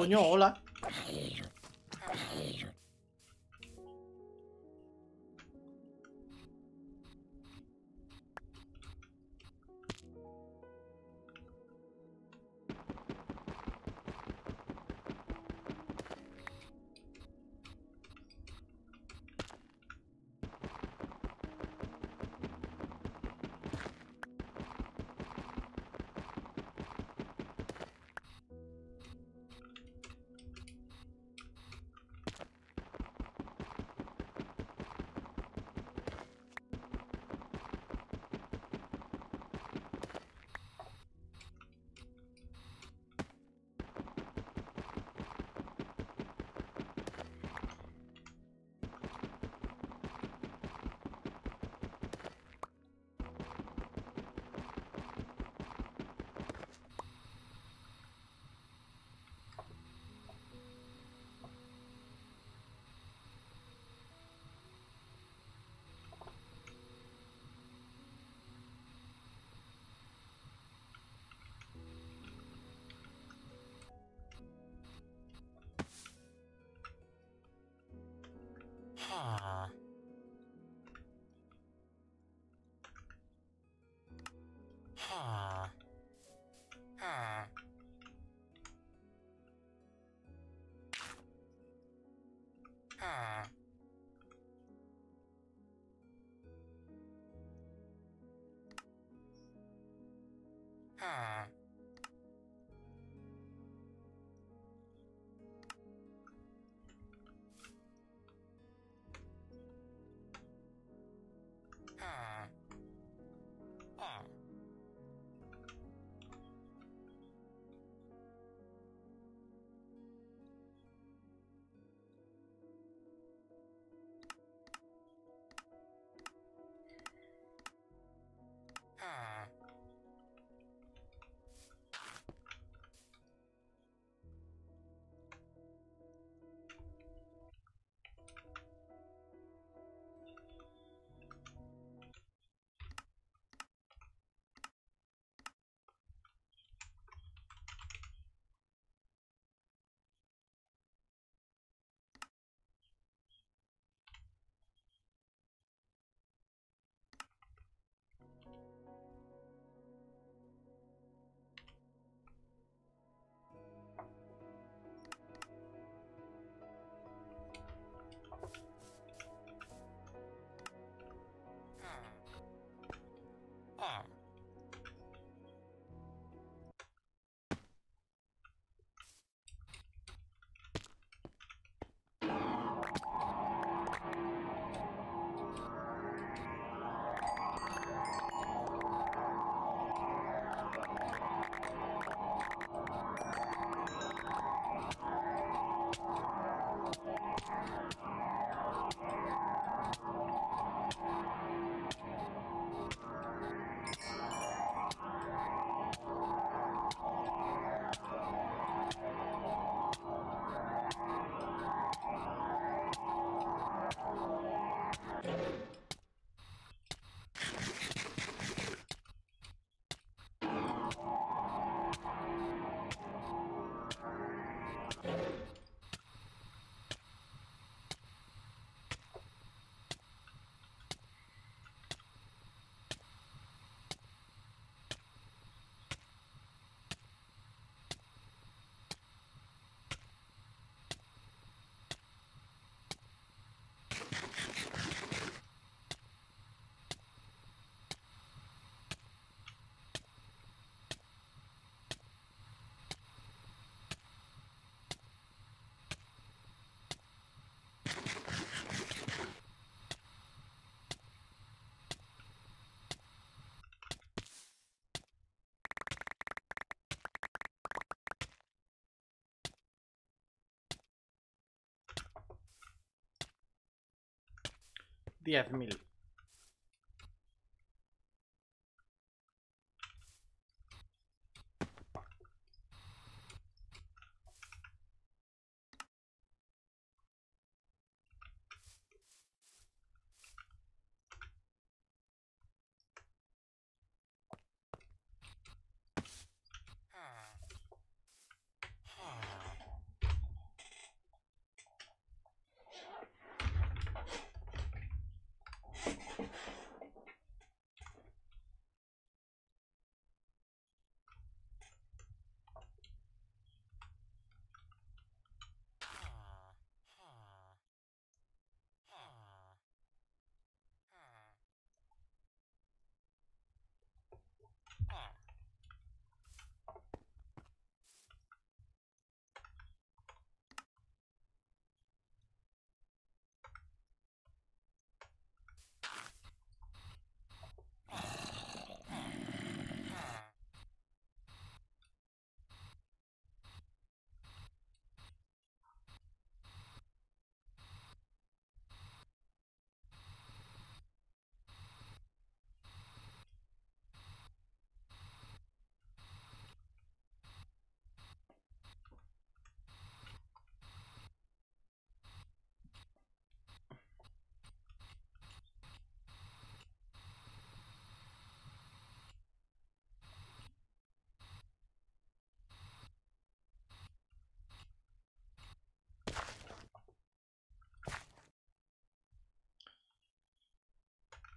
Coño, hola. Huh. tía Emily. Huh.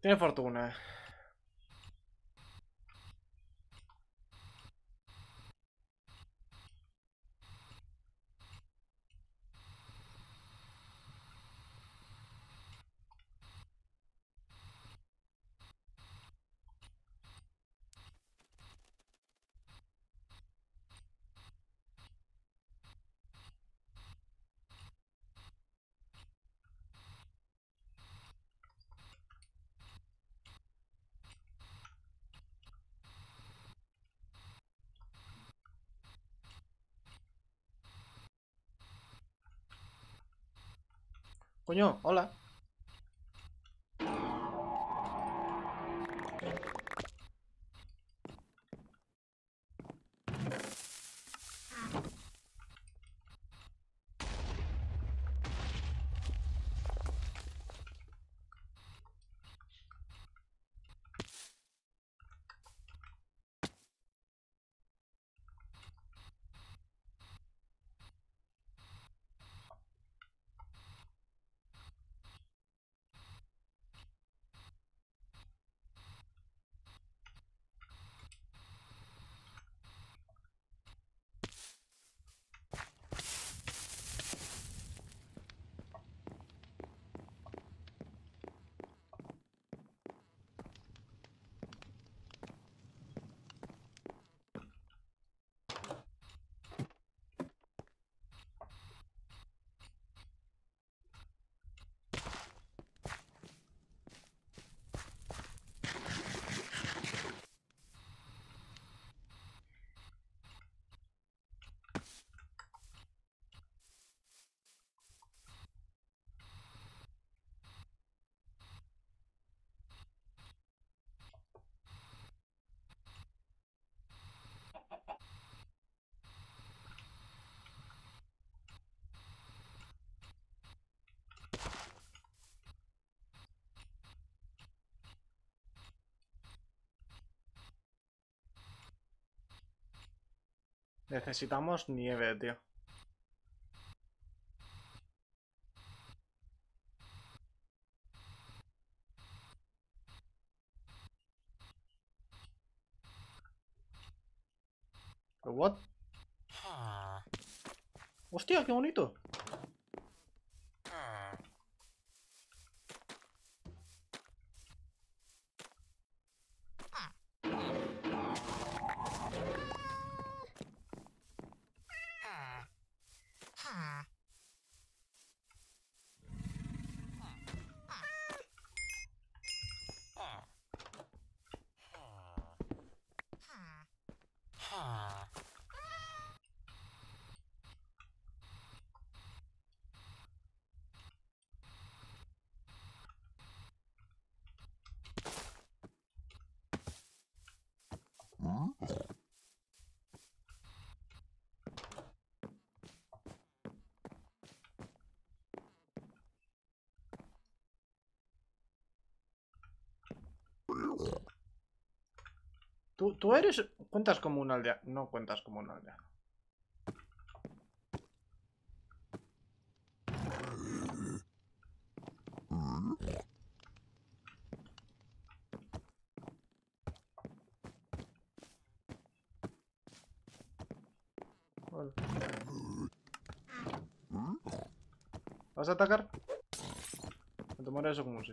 Tiene fortuna. Coño, hola. Necesitamos nieve, tío. ¿What? Ah. ¡Hostia, qué bonito! Ah. Ah. Ah. Ah. Ah. ¿Tú, tú eres... cuentas como una aldea? No cuentas como una aldea. ¿Vas a atacar? Me tomaré eso como si.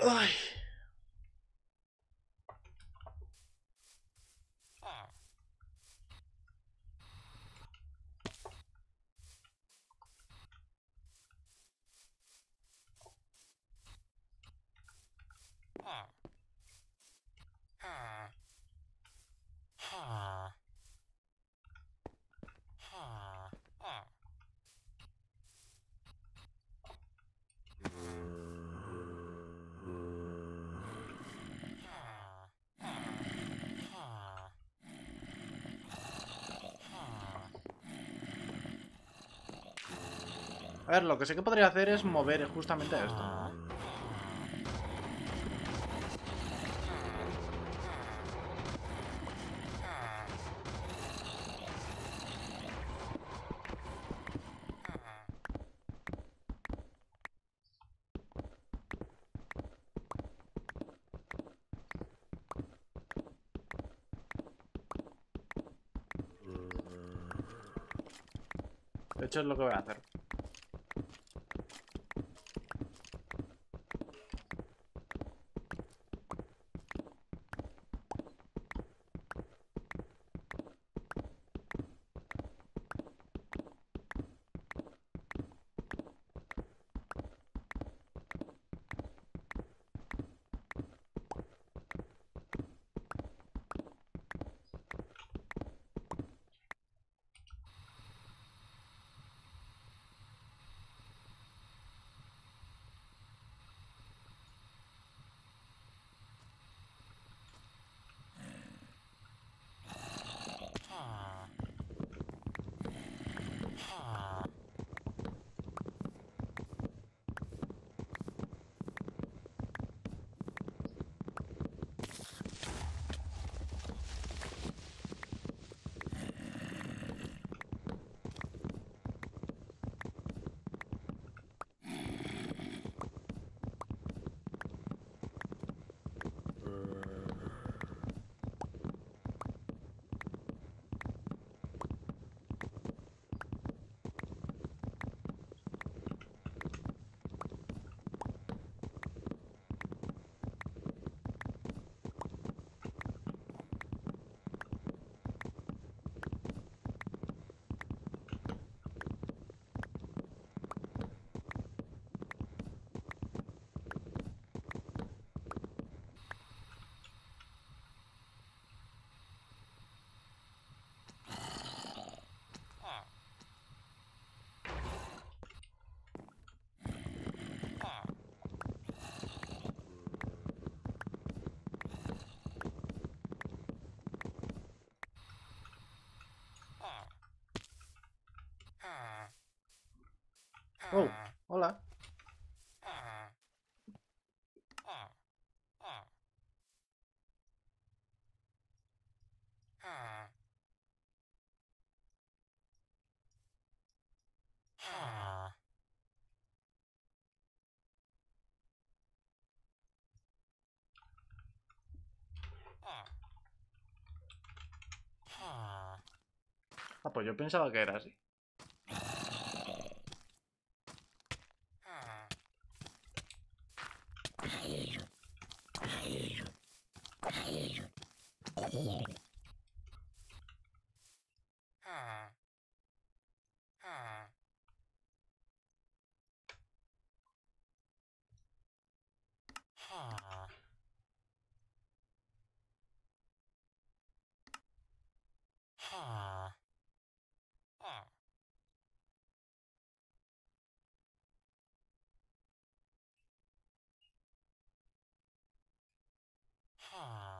Ay. A ver, lo que sé que podría hacer es mover justamente esto. De hecho, es lo que voy a hacer. Oh, hola. Ah, pues yo pensaba que era así. Ah.